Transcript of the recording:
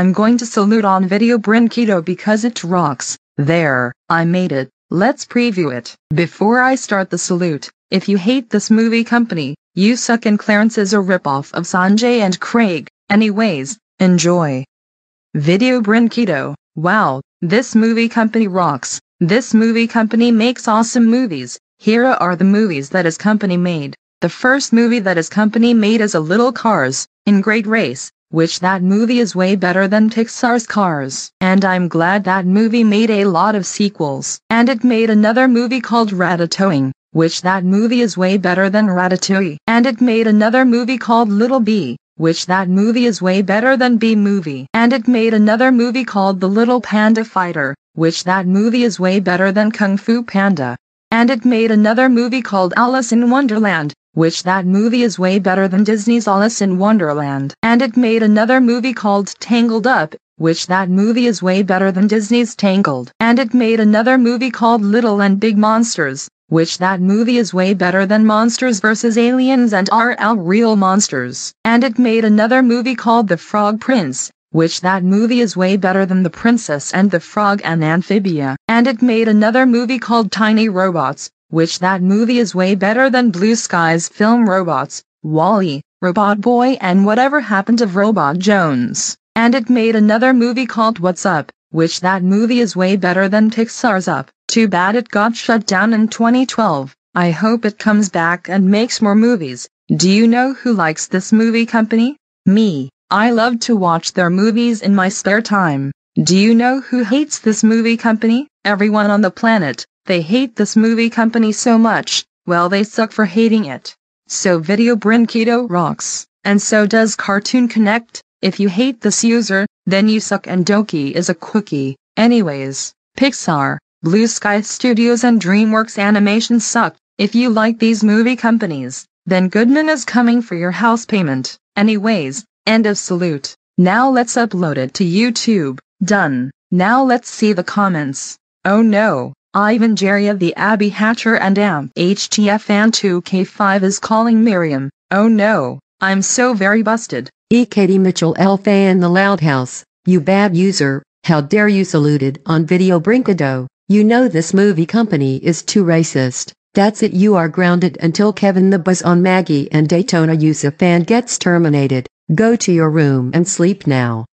I'm going to salute on Video Brinquedo because it rocks. There, I made it. Let's preview it. Before I start the salute, if you hate this movie company, you suck and Clarence is a ripoff of Sanjay and Craig. Anyways, enjoy. Video Brinquedo. Wow, this movie company rocks. This movie company makes awesome movies. Here are the movies that his company made. The first movie that his company made is A Little Cars, in Great Race, which that movie is way better than Pixar's Cars. And I'm glad that movie made a lot of sequels. And it made another movie called Ratatoing, which that movie is way better than Ratatouille. And it made another movie called Little Bee, which that movie is way better than Bee Movie. And it made another movie called The Little Panda Fighter, which that movie is way better than Kung Fu Panda. And it made another movie called Alice in Wonderland, which that movie is way better than Disney's Alice in Wonderland. And it made another movie called Tangled Up, which that movie is way better than Disney's Tangled. And it made another movie called Little and Big Monsters, which that movie is way better than Monsters vs. Aliens and RL Real Monsters. And it made another movie called The Frog Prince, which that movie is way better than The Princess and the Frog and Amphibia. And it made another movie called Tiny Robots, which that movie is way better than Blue Sky's film Robots, Wall-E, Robot Boy and Whatever Happened to Robot Jones. And it made another movie called What's Up, which that movie is way better than Pixar's Up. Too bad it got shut down in 2012. I hope it comes back and makes more movies. Do you know who likes this movie company? Me. I love to watch their movies in my spare time. Do you know who hates this movie company? Everyone on the planet. They hate this movie company so much. Well, they suck for hating it. So Video Brinquedo rocks. And so does Cartoon Connect. If you hate this user, then you suck and Doki is a cookie. Anyways, Pixar, Blue Sky Studios and DreamWorks Animation suck. If you like these movie companies, then Goodman is coming for your house payment. Anyways, End of salute. Now let's upload it to YouTube. Done. Now let's see the comments. Oh no. Ivan of the Abby Hatcher and Amp HTFan 2K5 is calling Miriam. Oh no. I'm so very busted. E. Katie Mitchell Alpha and the Loud House. You bad user. How dare you saluted on Video Brinquedo, You know this movie company is too racist. That's it you are grounded until Kevin the Buzz on Maggie and Daytona Yusuf fan gets terminated. Go to your room and sleep now.